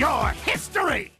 your history!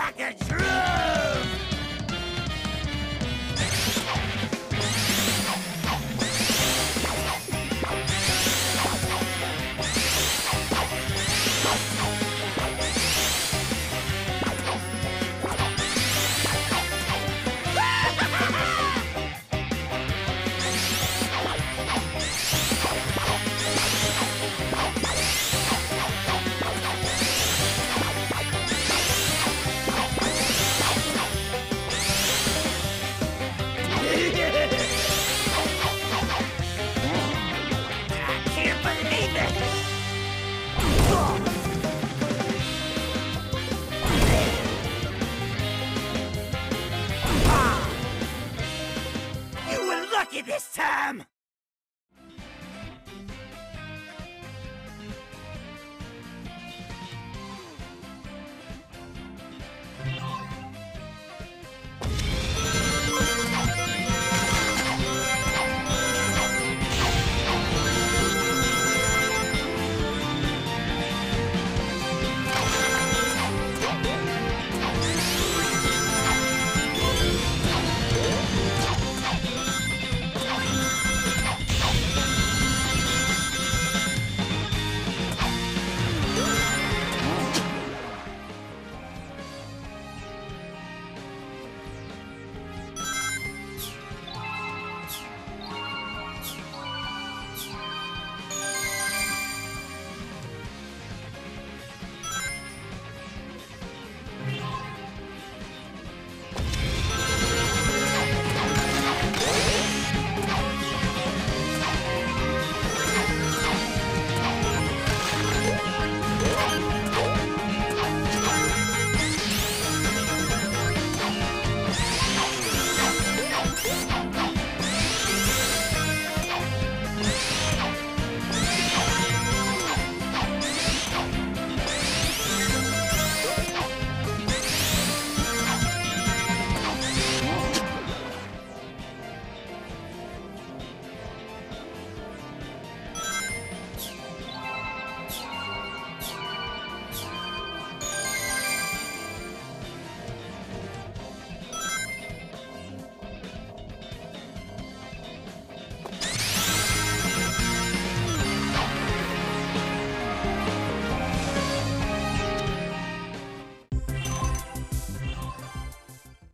Beat